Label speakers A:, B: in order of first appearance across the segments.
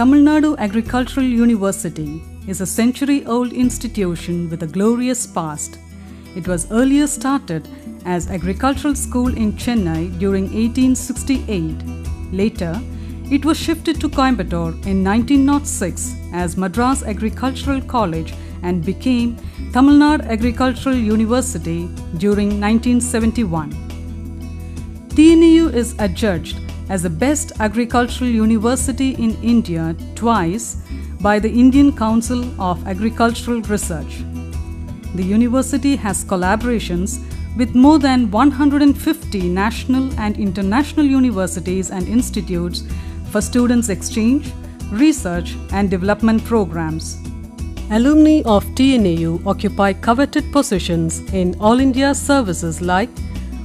A: Tamil Nadu Agricultural University is a century old institution with a glorious past. It was earlier started as agricultural school in Chennai during 1868. Later, it was shifted to Coimbatore in 1906 as Madras Agricultural College and became Tamil Nadu Agricultural University during 1971. TNAU is adjudged as the best agricultural university in India twice by the Indian Council of Agricultural Research. The university has collaborations with more than 150 national and international universities and institutes for students' exchange, research, and development programs. Alumni of TNAU occupy coveted positions in All India services like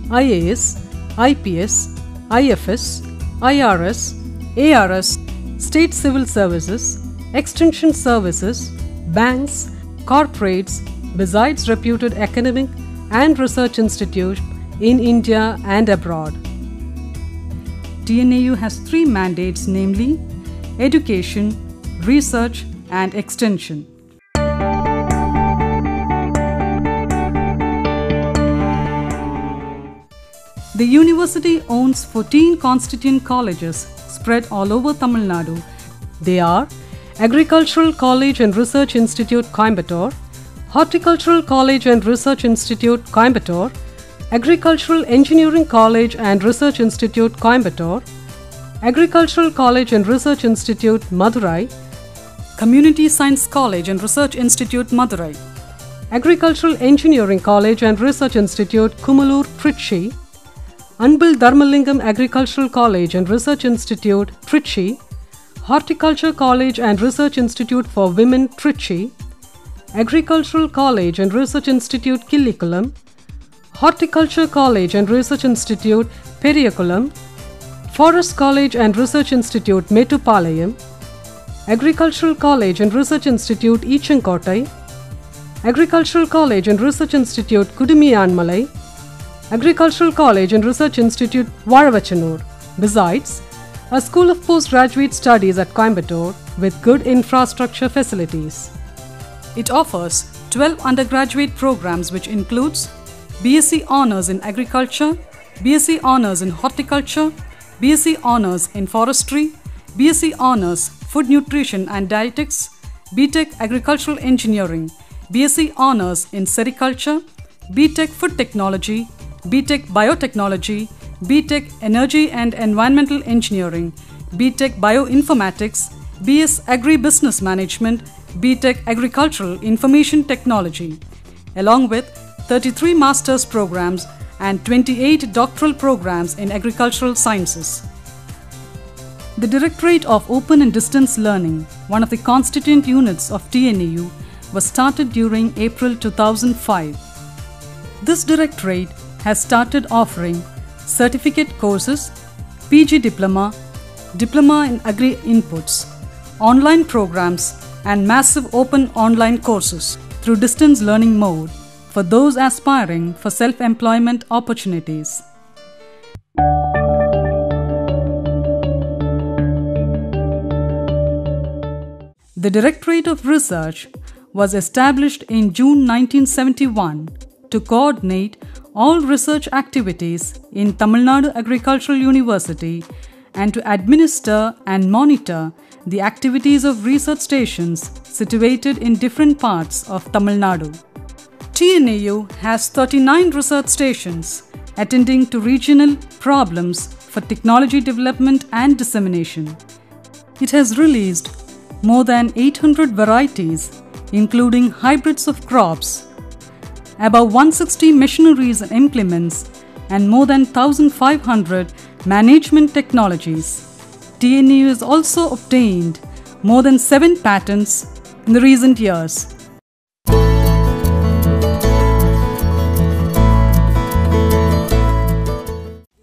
A: IAS, IPS, IFS, IRS, ARS, State Civil Services, Extension Services, banks, corporates, besides reputed academic and research institutes in India and abroad. TNAU has three mandates namely education, research, and extension. The university owns 14 constituent colleges spread all over Tamil Nadu. They are Agricultural College and Research Institute Coimbatore, Horticultural College and Research Institute Coimbatore, Agricultural Engineering College and Research Institute Coimbatore, Agricultural College and Research Institute Madurai, Community Science College and Research Institute Madurai, Agricultural Engineering College and Research Institute Kumulur Trichy, Anbil Dharmalingam Agricultural College and Research Institute Trichy, Horticulture College and Research Institute for Women Trichy, Agricultural College and Research Institute Killikulam, Horticulture College and Research Institute Periyakulam, Forest College and Research Institute Mettupalayam, Agricultural College and Research Institute Ichankotai, Agricultural College and Research Institute Kudumiyanmalai, Agricultural College and Research Institute Vazhavachanur. Besides, a School of Postgraduate Studies at Coimbatore with good infrastructure facilities. It offers 12 undergraduate programs which includes BSc Honours in Agriculture, BSc Honours in Horticulture, BSc Honours in Forestry, BSc Honours Food Nutrition and Dietetics, BTech Agricultural Engineering, BSc Honours in Sericulture, BTech Food Technology, BTech Biotechnology, BTech Energy and Environmental Engineering, BTech Bioinformatics, BS Agribusiness Management, BTech Agricultural Information Technology, along with 33 master's programs and 28 doctoral programs in agricultural sciences. The Directorate of Open and Distance Learning, one of the constituent units of TNAU, was started during April 2005. This directorate has started offering certificate courses, PG Diploma, Diploma in Agri Inputs, online programs, and massive open online courses through distance learning mode for those aspiring for self employment opportunities. The Directorate of Research was established in June 1971 to coordinate all research activities in Tamil Nadu Agricultural University and to administer and monitor the activities of research stations situated in different parts of Tamil Nadu. TNAU has 39 research stations attending to regional problems for technology development and dissemination. It has released more than 800 varieties, including hybrids of crops, about 160 machineries and implements, and more than 1,500 management technologies. TNAU has also obtained more than 7 patents in the recent years.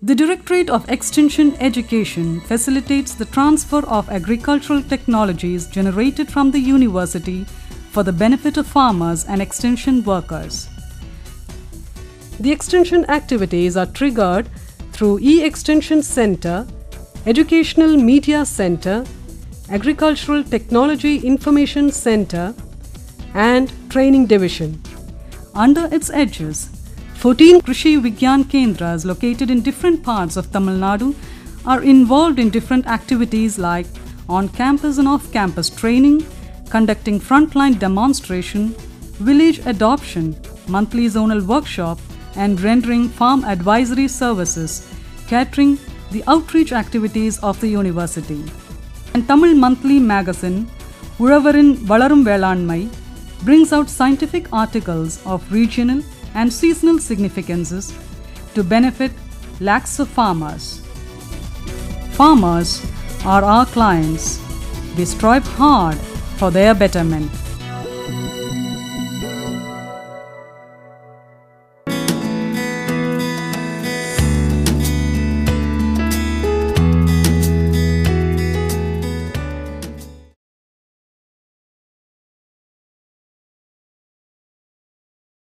A: The Directorate of Extension Education facilitates the transfer of agricultural technologies generated from the university for the benefit of farmers and extension workers. The extension activities are triggered through E-Extension Center, Educational Media Center, Agricultural Technology Information Center, and Training Division. Under its edges, 14 Krishi Vigyan Kendras located in different parts of Tamil Nadu are involved in different activities like on campus and off campus training, conducting frontline demonstration, village adoption, monthly zonal workshop, and rendering farm advisory services, catering the outreach activities of the university. And Tamil Monthly magazine, Uzhavarin Valarum Velanmai, brings out scientific articles of regional and seasonal significances to benefit lakhs of farmers. Farmers are our clients. We strive hard for their betterment.